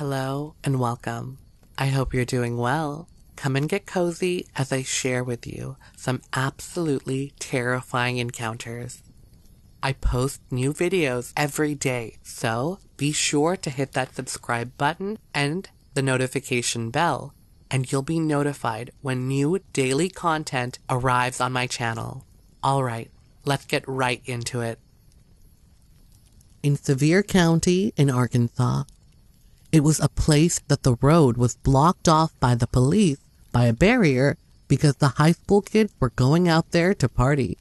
Hello and welcome. I hope you're doing well. Come and get cozy as I share with you some absolutely terrifying encounters. I post new videos every day, so be sure to hit that subscribe button and the notification bell, and you'll be notified when new daily content arrives on my channel. Alright, let's get right into it. In Sevier County in Arkansas, it was a place that the road was blocked off by the police by a barrier because the high school kids were going out there to party.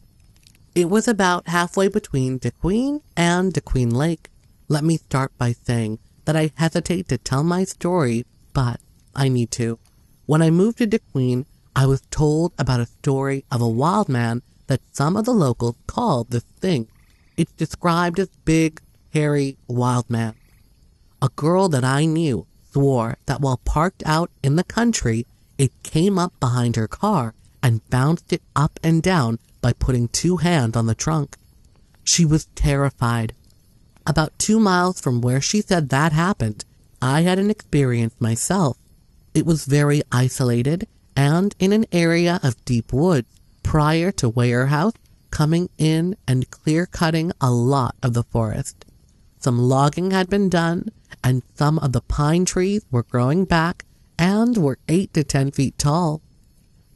It was about halfway between DeQueen and DeQueen Lake. Let me start by saying that I hesitate to tell my story, but I need to. When I moved to DeQueen, I was told about a story of a wild man that some of the locals called this thing. It's described as big, hairy, wild man. A girl that I knew swore that while parked out in the country, it came up behind her car and bounced it up and down by putting two hands on the trunk. She was terrified. About two miles from where she said that happened, I had an experience myself. It was very isolated and in an area of deep woods prior to Weyerhaeuser coming in and clear cutting a lot of the forest. Some logging had been done and some of the pine trees were growing back and were eight to ten feet tall.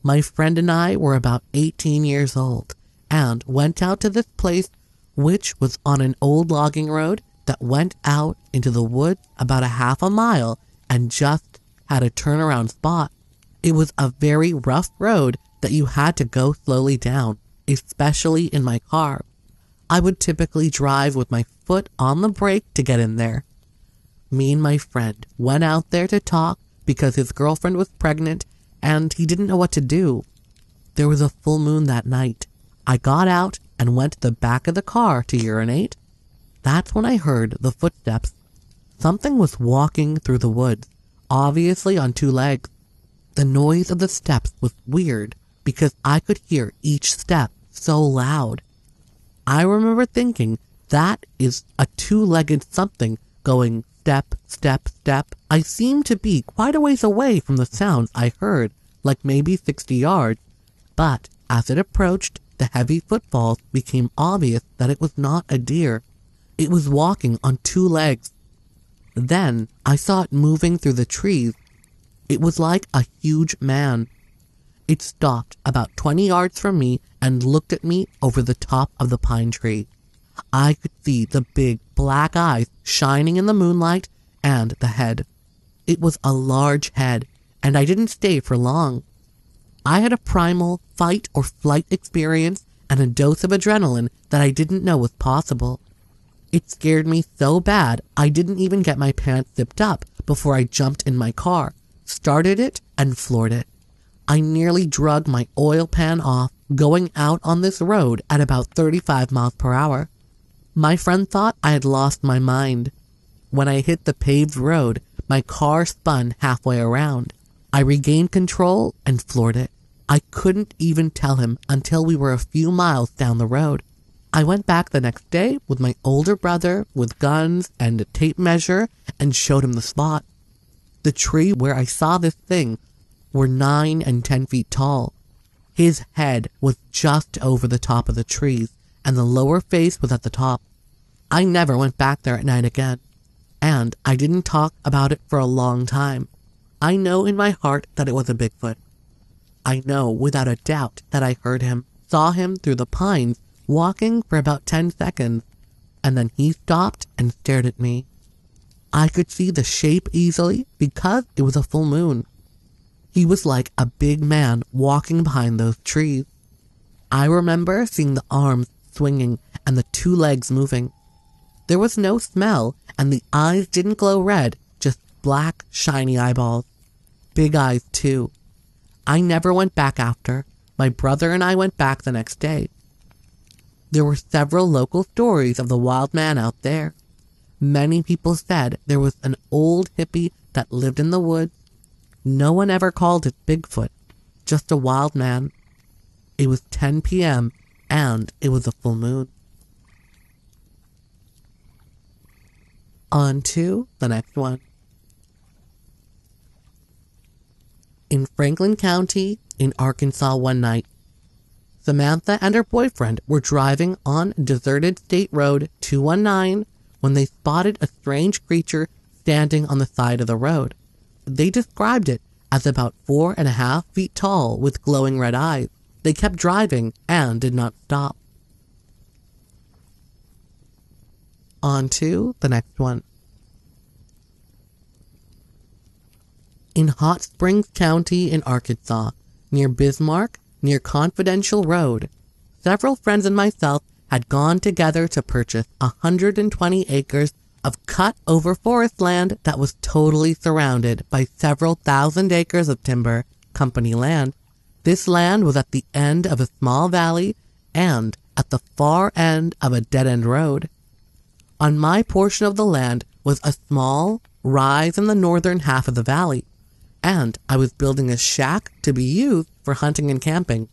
My friend and I were about 18 years old and went out to this place, which was on an old logging road that went out into the woods about a half a mile and just had a turnaround spot. It was a very rough road that you had to go slowly down, especially in my car. I would typically drive with my foot on the brake to get in there. Me and my friend went out there to talk because his girlfriend was pregnant and he didn't know what to do. There was a full moon that night. I got out and went to the back of the car to urinate. That's when I heard the footsteps. Something was walking through the woods, obviously on two legs. The noise of the steps was weird because I could hear each step so loud. I remember thinking that is a two legged something going step, step, step. I seemed to be quite a ways away from the sounds I heard, like maybe 60 yards. But as it approached, the heavy footfalls became obvious that it was not a deer. It was walking on two legs. Then I saw it moving through the trees. It was like a huge man. It stopped about 20 yards from me and looked at me over the top of the pine tree. I could see the big black eyes shining in the moonlight and the head. It was a large head, and I didn't stay for long. I had a primal fight or flight experience and a dose of adrenaline that I didn't know was possible. It scared me so bad I didn't even get my pants zipped up before I jumped in my car, started it, and floored it. I nearly drug my oil pan off going out on this road at about 35 miles per hour. My friend thought I had lost my mind. When I hit the paved road, my car spun halfway around. I regained control and floored it. I couldn't even tell him until we were a few miles down the road. I went back the next day with my older brother with guns and a tape measure and showed him the spot. The tree where I saw this thing were nine and ten feet tall. His head was just over the top of the trees and the lower face was at the top. I never went back there at night again, and I didn't talk about it for a long time. I know in my heart that it was a Bigfoot. I know without a doubt that I heard him, saw him through the pines, walking for about 10 seconds, and then he stopped and stared at me. I could see the shape easily because it was a full moon. He was like a big man walking behind those trees. I remember seeing the arms swinging and the two legs moving. There was no smell, and the eyes didn't glow red, just black, shiny eyeballs. Big eyes, too. I never went back after. My brother and I went back the next day. There were several local stories of the wild man out there. Many people said there was an old hippie that lived in the woods. No one ever called it Bigfoot, just a wild man. It was 10 p.m and it was a full moon. On to the next one. in Franklin County in Arkansas one night. Samantha and her boyfriend were driving on deserted State Road 219 when they spotted a strange creature standing on the side of the road. They described it as about four and a half feet tall with glowing red eyes. They kept driving and did not stop. On to the next one. In Hot Springs County in Arkansas, near Bismarck, near Confidential Road, several friends and myself had gone together to purchase a 120 acres of cut over forest land that was totally surrounded by several thousand acres of timber company land. This land was at the end of a small valley and at the far end of a dead end road. On my portion of the land was a small rise in the northern half of the valley, and I was building a shack to be used for hunting and camping.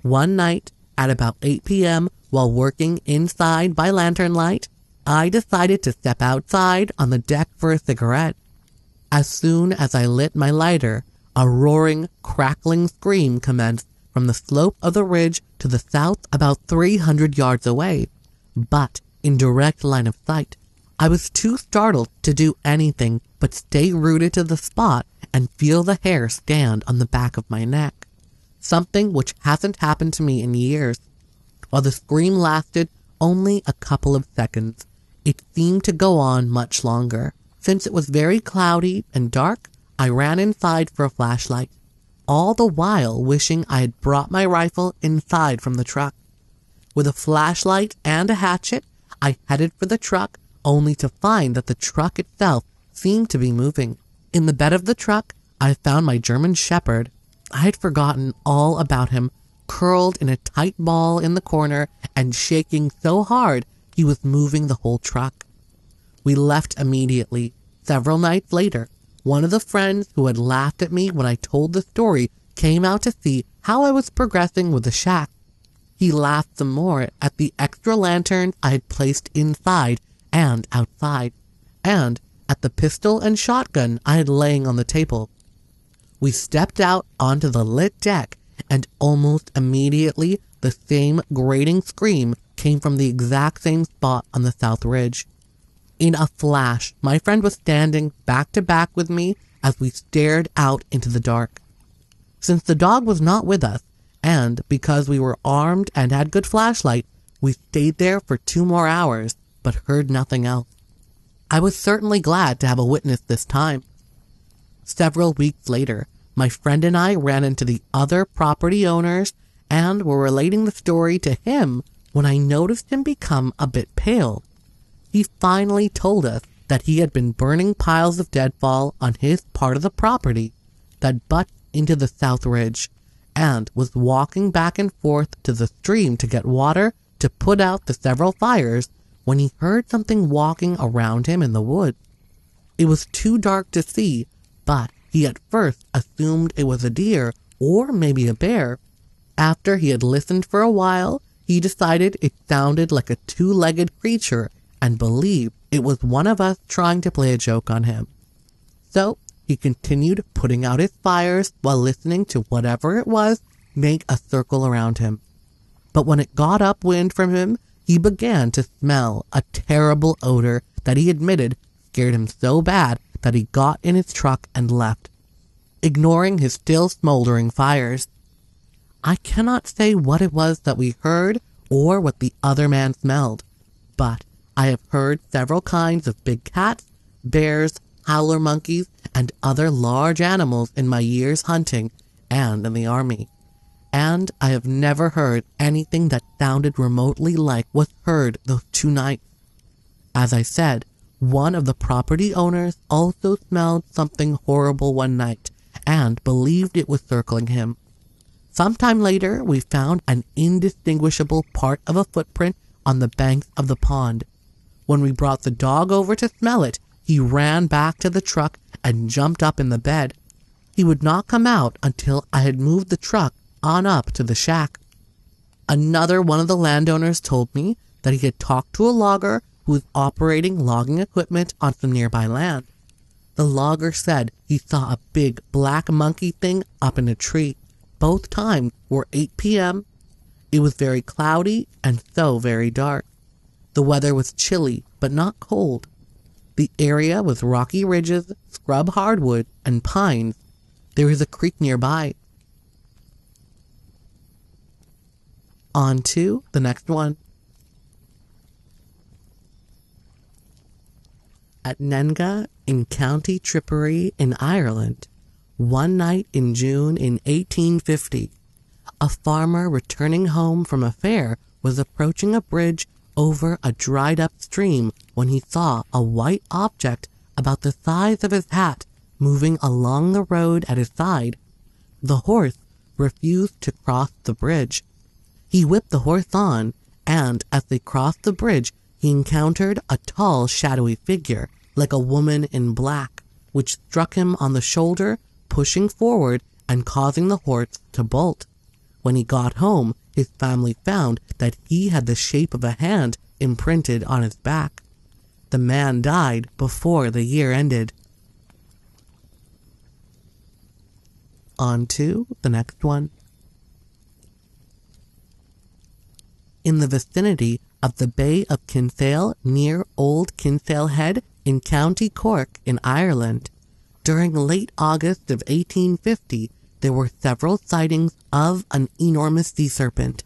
One night, at about 8 p.m., while working inside by lantern light, I decided to step outside on the deck for a cigarette. As soon as I lit my lighter, a roaring, crackling scream commenced from the slope of the ridge to the south about 300 yards away, but in direct line of sight. I was too startled to do anything but stay rooted to the spot and feel the hair stand on the back of my neck. Something which hasn't happened to me in years. While the scream lasted only a couple of seconds, it seemed to go on much longer. Since it was very cloudy and dark, I ran inside for a flashlight, all the while wishing I had brought my rifle inside from the truck. With a flashlight and a hatchet, I headed for the truck, only to find that the truck itself seemed to be moving. In the bed of the truck, I found my German Shepherd. I had forgotten all about him, curled in a tight ball in the corner and shaking so hard he was moving the whole truck. We left immediately. Several nights later, one of the friends who had laughed at me when I told the story came out to see how I was progressing with the shack. He laughed some more at the extra lanterns I had placed inside and outside, and at the pistol and shotgun I had laying on the table. We stepped out onto the lit deck, and almost immediately the same grating scream came from the exact same spot on the south ridge. In a flash, my friend was standing back to back with me as we stared out into the dark. Since the dog was not with us, and because we were armed and had good flashlight, we stayed there for two more hours, but heard nothing else. I was certainly glad to have a witness this time. Several weeks later, my friend and I ran into the other property owners and were relating the story to him when I noticed him become a bit pale. He finally told us that he had been burning piles of deadfall on his part of the property that butts into the south ridge and was walking back and forth to the stream to get water to put out the several fires when he heard something walking around him in the woods. It was too dark to see, but he at first assumed it was a deer or maybe a bear. After he had listened for a while, he decided it sounded like a two legged creature and believed it was one of us trying to play a joke on him. So he continued putting out his fires while listening to whatever it was make a circle around him. But when it got upwind from him, he began to smell a terrible odor that he admitted scared him so bad that he got in his truck and left, ignoring his still smoldering fires. I cannot say what it was that we heard or what the other man smelled, but I have heard several kinds of big cats, bears, howler monkeys, and other large animals in my years hunting and in the army. And I have never heard anything that sounded remotely like what heard those two nights. As I said, one of the property owners also smelled something horrible one night and believed it was circling him. Sometime later, we found an indistinguishable part of a footprint on the banks of the pond. When we brought the dog over to smell it, he ran back to the truck and jumped up in the bed. He would not come out until I had moved the truck on up to the shack. Another one of the landowners told me that he had talked to a logger who was operating logging equipment on some nearby land. The logger said he saw a big black monkey thing up in a tree. Both times were 8 p.m. It was very cloudy and so very dark. The weather was chilly, but not cold. The area was rocky ridges, scrub hardwood, and pines. There is a creek nearby. On to the next one. At Nenagh in County Tipperary in Ireland, one night in June in 1850, a farmer returning home from a fair was approaching a bridge over a dried up stream when he saw a white object about the size of his hat moving along the road at his side. The horse refused to cross the bridge. He whipped the horse on, and as they crossed the bridge, he encountered a tall, shadowy figure, like a woman in black, which struck him on the shoulder, pushing forward and causing the horse to bolt. When he got home, his family found that he had the shape of a hand imprinted on his back. The man died before the year ended. On to the next one. In the vicinity of the Bay of Kinsale near Old Kinsale Head in County Cork in Ireland, during late August of 1850, there were several sightings of an enormous sea serpent.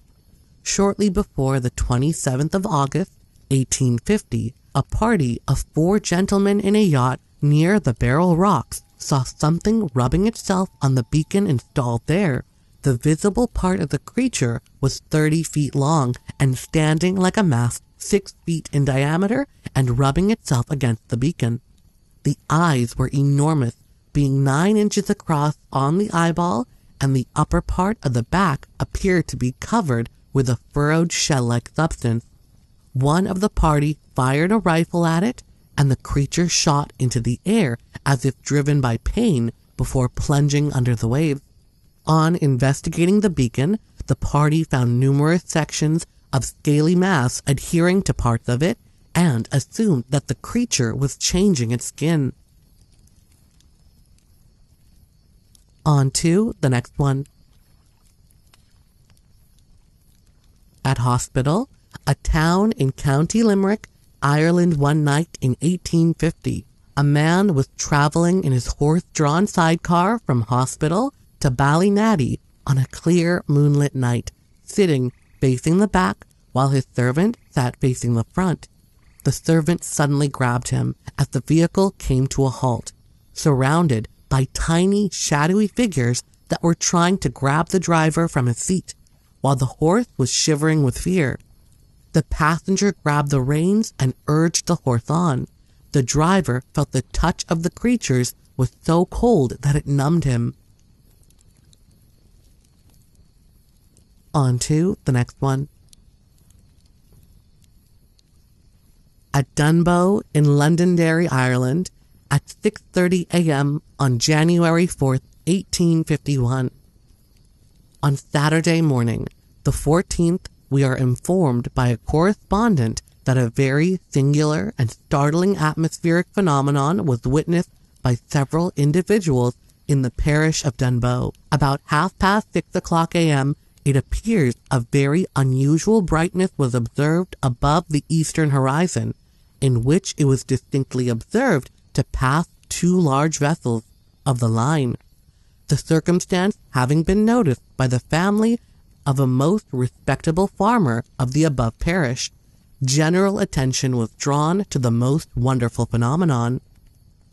Shortly before the 27th of August, 1850, a party of four gentlemen in a yacht near the Barrel Rocks saw something rubbing itself on the beacon installed there. The visible part of the creature was 30 feet long and standing like a mast 6 feet in diameter and rubbing itself against the beacon. The eyes were enormous being nine inches across on the eyeball, and the upper part of the back appeared to be covered with a furrowed shell-like substance. One of the party fired a rifle at it, and the creature shot into the air as if driven by pain before plunging under the waves. On investigating the beacon, the party found numerous sections of scaly mass adhering to parts of it and assumed that the creature was changing its skin. On to the next one. At Hospital, a town in County Limerick, Ireland one night in 1850. A man was traveling in his horse-drawn sidecar from Hospital to Ballyneety on a clear moonlit night, sitting facing the back while his servant sat facing the front. The servant suddenly grabbed him as the vehicle came to a halt, surrounded by tiny, shadowy figures that were trying to grab the driver from his seat, while the horse was shivering with fear. The passenger grabbed the reins and urged the horse on. The driver felt the touch of the creatures was so cold that it numbed him. On to the next one. At Dunboe in Londonderry, Ireland, at 6:30 a.m. on January 4th, 1851. On Saturday morning, the 14th, we are informed by a correspondent that a very singular and startling atmospheric phenomenon was witnessed by several individuals in the parish of Dunboe. About half past six o'clock a.m., it appears a very unusual brightness was observed above the eastern horizon, in which it was distinctly observed to pass two large vessels of the line, the circumstance having been noticed by the family of a most respectable farmer of the above parish. General attention was drawn to the most wonderful phenomenon.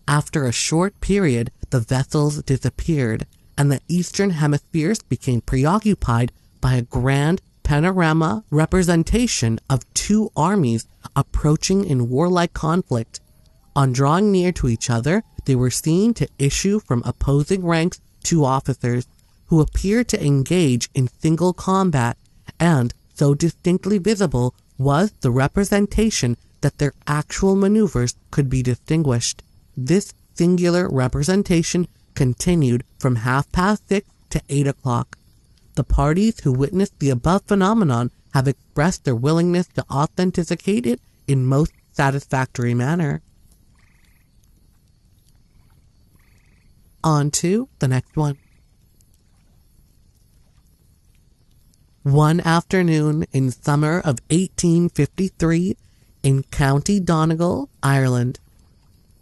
After a short period, the vessels disappeared, and the eastern hemispheres became preoccupied by a grand panorama representation of two armies approaching in warlike conflict. On drawing near to each other, they were seen to issue from opposing ranks two officers who appeared to engage in single combat, and so distinctly visible was the representation that their actual maneuvers could be distinguished. This singular representation continued from half past six to eight o'clock. The parties who witnessed the above phenomenon have expressed their willingness to authenticate it in most satisfactory manner. On to the next one. One afternoon in summer of 1853 in County Donegal, Ireland,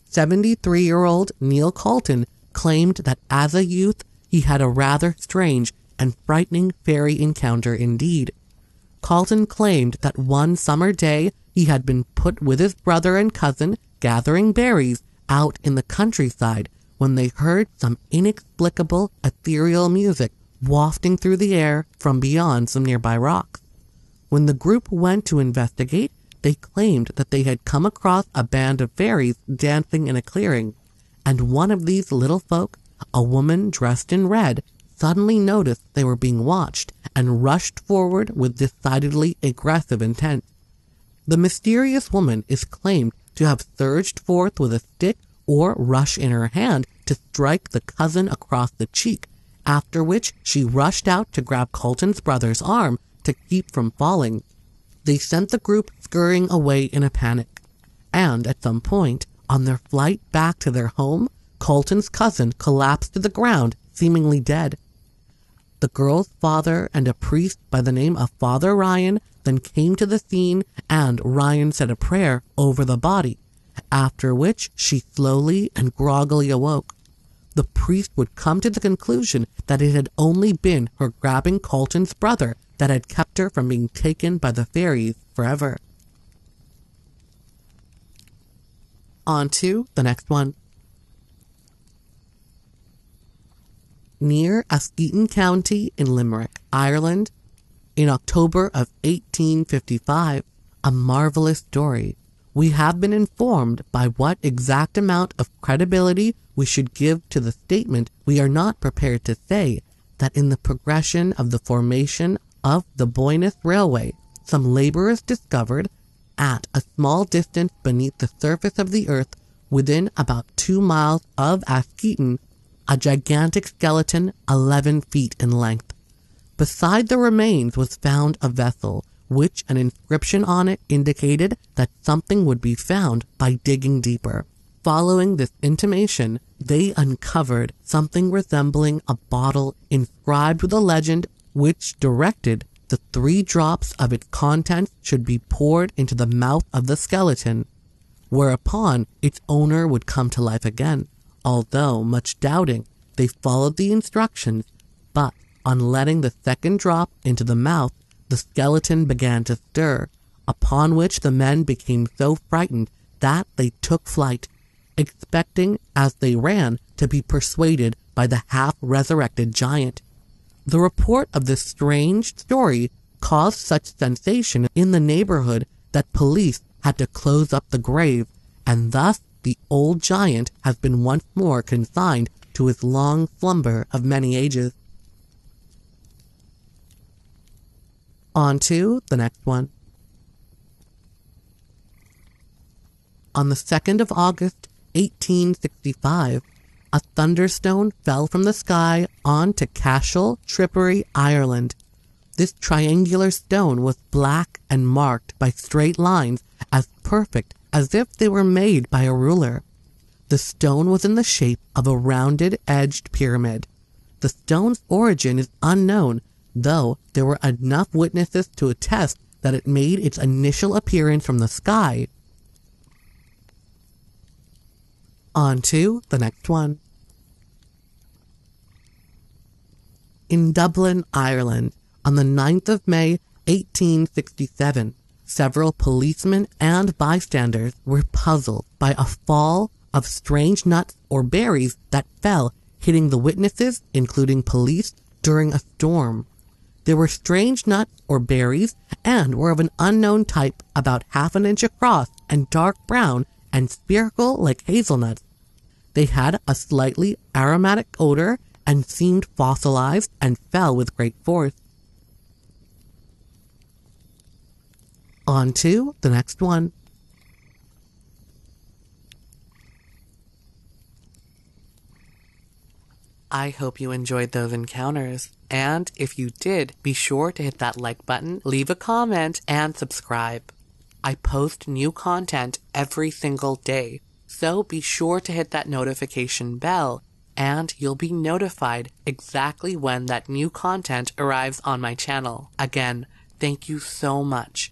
73 year old Neil Colton claimed that as a youth he had a rather strange and frightening fairy encounter indeed. Colton claimed that one summer day he had been put with his brother and cousin gathering berries out in the countryside when they heard some inexplicable ethereal music wafting through the air from beyond some nearby rocks. When the group went to investigate, they claimed that they had come across a band of fairies dancing in a clearing, and one of these little folk, a woman dressed in red, suddenly noticed they were being watched and rushed forward with decidedly aggressive intent. The mysterious woman is claimed to have surged forth with a stick or rush in her hand to strike the cousin across the cheek, after which she rushed out to grab Colton's brother's arm to keep from falling. They sent the group scurrying away in a panic, and at some point, on their flight back to their home, Colton's cousin collapsed to the ground, seemingly dead. The girl's father and a priest by the name of Father Ryan then came to the scene and Ryan said a prayer over the body, after which she slowly and groggily awoke. The priest would come to the conclusion that it had only been her grabbing Colton's brother that had kept her from being taken by the fairies forever. On to the next one. Near Askeaton County in Limerick, Ireland, in October of 1855, a marvelous story. We have been informed by what exact amount of credibility we should give to the statement we are not prepared to say that in the progression of the formation of the Foynes Railway, some laborers discovered at a small distance beneath the surface of the earth within about two miles of Askeaton a gigantic skeleton 11 feet in length. Beside the remains was found a vessel, which an inscription on it indicated that something would be found by digging deeper. Following this intimation, they uncovered something resembling a bottle inscribed with a legend which directed the three drops of its contents should be poured into the mouth of the skeleton, whereupon its owner would come to life again. Although much doubting, they followed the instructions, but on letting the second drop into the mouth, the skeleton began to stir, upon which the men became so frightened that they took flight, expecting as they ran to be persuaded by the half resurrected giant. The report of this strange story caused such sensation in the neighborhood that police had to close up the grave, and thus the old giant has been once more confined to his long slumber of many ages. On to the next one. On the 2nd of August, 1865, a thunderstone fell from the sky onto Cashel, Tipperary, Ireland. This triangular stone was black and marked by straight lines as perfect as if they were made by a ruler. The stone was in the shape of a rounded edged pyramid. The stone's origin is unknown, though there were enough witnesses to attest that it made its initial appearance from the sky. On to the next one. In Dublin, Ireland, on the 9th of May, 1867, several policemen and bystanders were puzzled by a fall of strange nuts or berries that fell, hitting the witnesses, including police, during a storm. There were strange nuts or berries and were of an unknown type about half an inch across and dark brown and spherical like hazelnuts. They had a slightly aromatic odor and seemed fossilized and fell with great force. On to the next one. I hope you enjoyed those encounters. And if you did, be sure to hit that like button, leave a comment, and subscribe. I post new content every single day, so be sure to hit that notification bell and you'll be notified exactly when that new content arrives on my channel. Again, thank you so much.